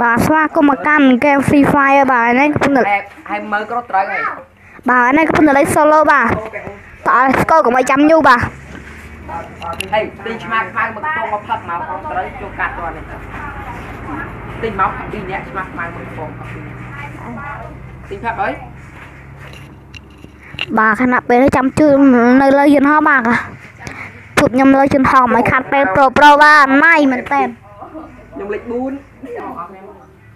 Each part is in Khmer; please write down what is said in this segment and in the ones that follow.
បាទស្វាគមន៍មកកាន់ហ្គេម Free Fire បាទនេះកំពុងតែតែហើយមើលក្រត់ត្រូវហើយបាទនេះកំពុងតែលេង solo បាទតើស្គាល់កុំឲ្យចាំយូរបាទហើយទិញឆ្មាខ្មៅមកកំពុងមកផឹកមកក្រត់ត្រូវចូលកាត់ទៅនេះទិញមកពីរនាក់ឆ្មាខ្មៅមកកំពុងពីរនាក់ទិញផឹកអើយបាទខណៈពេលនេះចាំជឿនៅលើយន្តហោះបាទជួបខ្ញុំលើយន្តហោះមិនខាត់ពេលប្រូប្រូបាទណៃមែនតើ ខ្ញុំលេខ4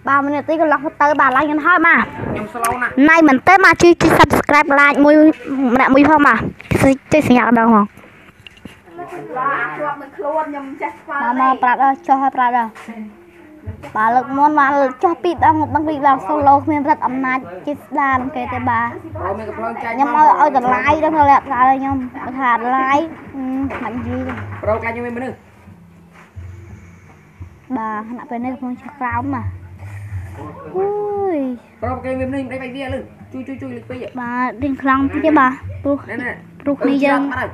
បាទមួយនាទីកន្លងទៅបាទឡើងយន្តហោះបាទខ្ញុំ slow ណាស់ណៃមែនតើបាទជួយជួយ subscribe like មួយម្នាក់មួយផងបាទជួយសញ្ញាដងផងបាទអាគ្រាប់នឹងខ្លួនខ្ញុំចេះស្គាល់មកមកប្រាប់ដល់ចុះឲ្យប្រាប់ដល់បាទលើកមុនបាទលើកចុះពីរដងដឹងពីដល់ solo គ្មានរត់អំណាចជិះស្ដានគេទេបាទប្រូមានកំ plong ចាញ់ខ្ញុំឲ្យឲ្យតម្លៃដល់ថាថាខ្ញុំថាតម្លៃមិនយីទេប្រូខ្លាចខ្ញុំមានមនុស្ស បាទខណៈពេលនេះកំពុងចុះក្រោមណាអើយប្រូគេមានមនុស្សមិនដេកបាយវាលឺជួយជួយជួយលេខ2បាទរៀងខ្លាំងតិចទេបាទព្រោះណែណែព្រោះគ្នាយើងអឺ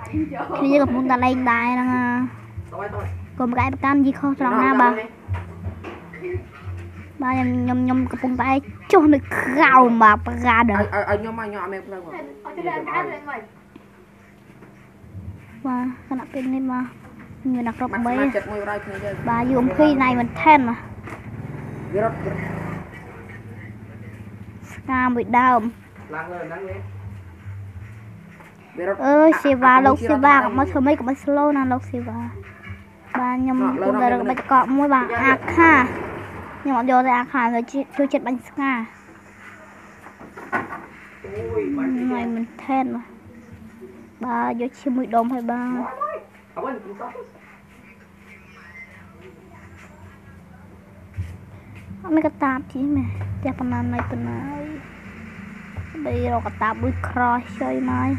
គ្នាយើងកំពុងតែលេងដែរហ្នឹងណាទៅទៅកុំកែប្រកាន់យីខុសត្រង់ណាបាទបាទខ្ញុំខ្ញុំខ្ញុំកំពុងតែចុះនៅក្រោមបាទប្រកាដឲ្យឲ្យឲ្យខ្ញុំមកខ្ញុំអត់មានផ្លូវមកអត់ទៅដល់កាត់វិញមកបាទខណៈពេលនេះបាទ មានអ្នកគ្រប់មកបីស្មាចិត្តមួយរយគ្នាយើងបាទយូភីណៃមិនថែនណាវារត់ស្កាមួយដើមឡើងលើហ្នឹងវារត់អើយសេវាលោកសេវាកុំមកធ្វើម៉េចកុំឲ្យ slow ណាលោកសេវាបាទខ្ញុំពុំតែរកបាច់កកមួយបាទអាខាខ្ញុំអត់យកទេអាខាជួយចិត្តបាញ់ស្កាអូយបាញ់ណៃមិនថែនបាទបាទយកជាមួយដុំឲ្យបាទអវិញខ្ញុំតោះ អត់មានកតាបជីមែនផ្ទះប៉ុណ្ណាណៃប៉ុណ្ណាបីរកកតាបមួយ cross ជួយមក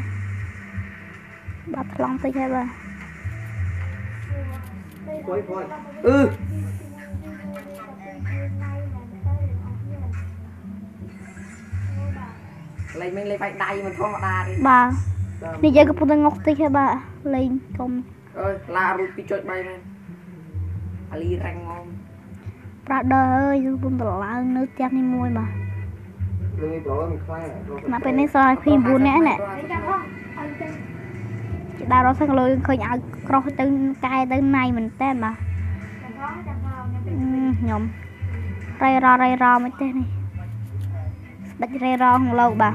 បាទថ្លង់តិចហើយបាទពួយពួយអឺលេងមិនលេងបាយដៃមិនធម្មតាទេបាទនេះយើងកំពុងតែងុកតិចហើយបាទលេងកុំអើយឡារួច2.3មែនអាលីរ៉ាំងងំ ប្រាដឺអើយយើងកំពុងតែឡើងនៅផ្ទះនេះមួយបាទលុយប្រូមិនខ្លាំងណាពេលនេះសល់ពី9នាក់ណែចាំផងអត់ចេញជិះដើររត់ទៅលើឃើញឲ្យក្រោះទៅកែទៅណៃមែនតើបាទចាំផងចាំផងខ្ញុំអឺខ្ញុំរៃរ៉រៃរ៉មិនទេនេះស្ដេចរៃរ៉ក្នុងលោកបាទ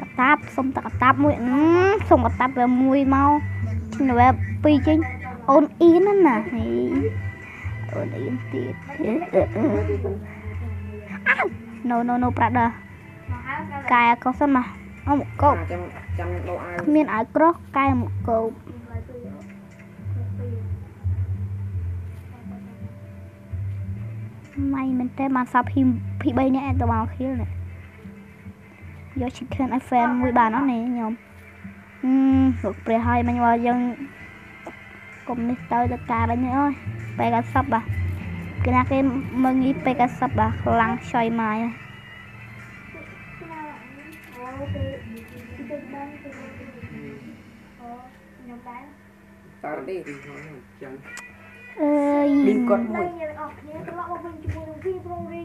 កតាបសុំតកតាបមួយអឺសុំកតាបវាមួយមកចេញទៅពីរចេញអូនអ៊ីនណាហី អូនអ៊ីនទៀតអៅ no no no ប្រាដឺមកហើយកែកោសិនមកអមកកោបចាំចាំដោអាវគ្មានឲ្យក្រោះកែមកកោបម៉ៃមែនទេបានសាប់ភីភី3នាក់ទៅមកខៀលនេះយក chicken ឲ្យ fan មួយបានអត់នេះខ្ញុំអឺលោកព្រះហើយមិញមកយើងកុំនេះទៅទៅការវិញអើយ ពេលកាសັບបាទគេណាគេមើងងីពេលកាសັບបាទខ្លាំងខ្ចយម៉ាយហើយ អូគេទៅបានទៅអូខ្ញុំដែរ តើទេចាំ អើយ មានគាត់មួយ យើងអស់គ្នាត្រឡប់មកវិញជាមួយនឹងพี่ព្រងរី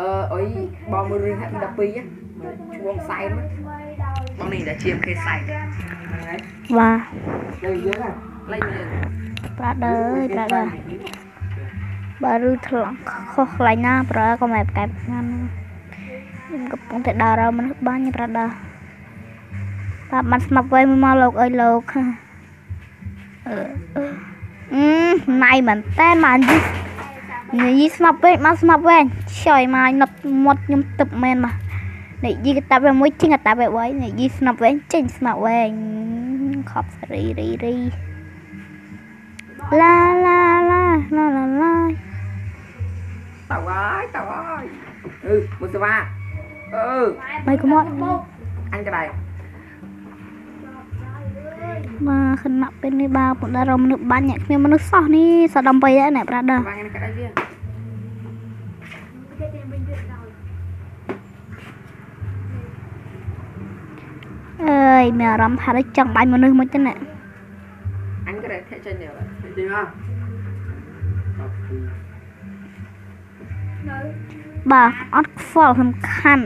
អឺអុយបងមើលរឿងហាក់12ហ្នឹងឈ្មោះសែន ថ្មីដោយ បងនេះតែជាមគេសែន បាទ លេងយើងលេងយើង ប្រាដឺអើយប្រាដឺបើឬថ្លង់ខុសខ្លាញ់ណាប្រើក៏មិនកែបងាន់ខ្ញុំកំពុងតែដើររកមនុស្សបាញ់ប្រាដឺបាទបានស្មាប់វែងមួយមកលោកអើយលោកអឺអឺណៃមែនតែនបានយីនិយាយស្មាប់ពេកមកស្មាប់វែងឆ្យមកនុតមាត់ខ្ញុំទឹកមែនមកនិយាយកតាប់វាមួយចេញកតាប់វាវែងនិយាយស្មាប់វែងចេញស្មាប់វែងខប់សេរីរីរី ឡាឡាឡាឡាឡាឡាតើហើយតើហើយអឺមួយសេវាអឺមិនក៏មកអញក៏ដែរបាទខណៈពេលនេះបាទពុទ្ធរមមនុស្សបាញ់អ្នកគ្មានមនុស្សសោះនេះសដំបីដែរអ្នកប្រាដាបាញ់នេះក៏ដែរវាគេទៅវិញទៀតដល់អើយមានអារម្មណ៍ថាដូចចង់បាញ់មនុស្សមួយទៅណាអញក៏ដែរធាក់ចេញនេះ ចេញមកនៅបាទអត់ខ្វល់សំខាន់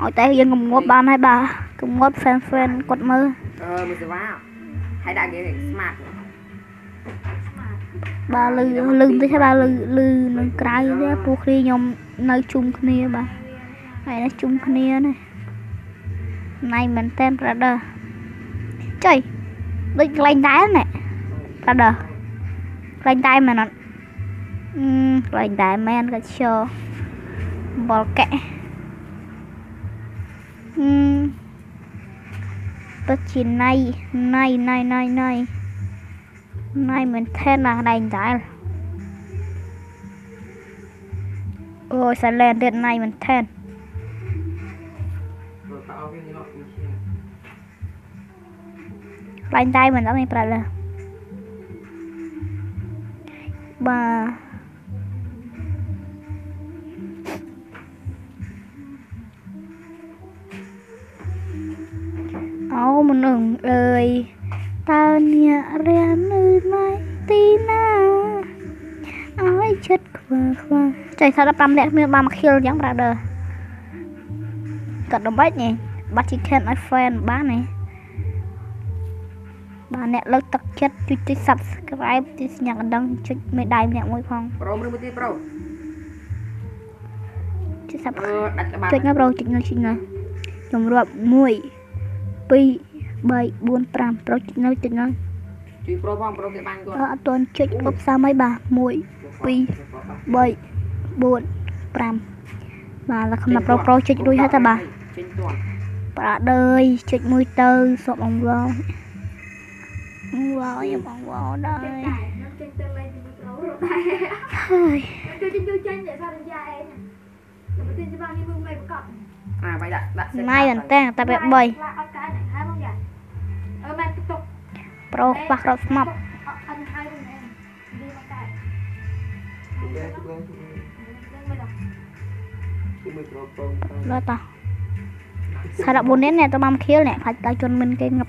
ឲ្យតែយើងកុំងាប់បានហើយបាទកុំងាប់ fan fan គាត់មើលអឺមួយសេវាហើយដាក់គេ smart បាទលឺលឺបន្តិចហើយបាទលឺលឺនឹងក្រៅទេពួកគ្នាខ្ញុំនៅជុំគ្នាបាទហើយនេះជុំគ្នានេះណៃមែនតែន brother ចុយដូចកន្លែងដែរណែ brother កន្លែងដែរមែនអត់អឺកន្លែងដែរមែនក៏ឈរបលកែអឺពិតជាណៃណៃណៃណៃណៃណៃមែនថែនណាកន្លែងដែរអូយសាឡែនទៀតណៃមែនថែនព្រោះតើវានេះអត់មានឈ្មោះកន្លែ ប្រាត់លើបាទអូមនុស្សអើយតើអ្នករានៅណៃទីណាឲ្យចិត្តខ្វល់ខ្វល់ចៃថា15នាក់មានបានមកខៀលយ៉ាង brother កាត់ដំបាច់នេះបាត់ chicken ឲ្យ fan បាននេះ បាទអ្នកលើកទឹកចិត្តជួយចុច Subscribe ទីសញ្ញាកណ្ដឹងចុចមេដៃម្នាក់មួយផងប្រូមឬមួយទៀតប្រូចុច Subscribe ដាច់ក្បាលចុចណាប្រូចុចណាចុចណាជំរាប់1 2 3 4 5ប្រូចុចណាចុចណាជួយប្រូផងប្រូគេបានគាត់អត់ទាន់ចុចអុបសាមអីបាទ1 2 3 4 5បាទដល់ខ្ញុំប្រូប្រូចុចរួចហើយតាបាទចេញទាន់ប្រាដើយចុចមួយទៅសុកអង្វង វរខ្ញុំអង្វរដែរខ្ញុំចេញទៅលេងជាមួយប្រូរត់ដែរហើយ tôi trên tôi trên để sao đến nhà em nè mà tin cho bao nhiêu mưa mày cọp អាបាយដាក់ដាក់ណៃមែនតើតែបែប3 cái này hai bông dạ ờ mày tục tục ប្រូខ្វះរត់ស្មប់ anh hai bông em đi vào cái ជួយ lên mày đọc មួយប្រូប្រូលើតោះសារៈ4នេះអ្នកទៅបានខៀលអ្នកខ្លាច់តើជន់មិនគេងឹប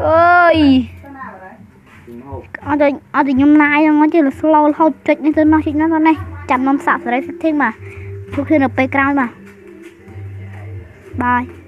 ងខ្ញុំឲ្យតែឃើញអត់តែគេបាញ់គ្រៀបបាញ់អុយហនដេកអ្នកហើយយើងនៅដីគេនៅលើផ្ទះខ្លាច់តែមីនណាអូនេះមែន16ហ្នឹងអីអូយសាំមែនតើខ្ញុំដាក់មកអើយពីមហូបអត់តែអត់តែខ្ញុំណាយហ្នឹងទេ slow រហូតចុចនេះទៅនោះចុចនោះទៅនេះចាំនំសាក់សេរីសិទ្ធិបាទជួបគ្នានៅពេលក្រោយបាទបាយ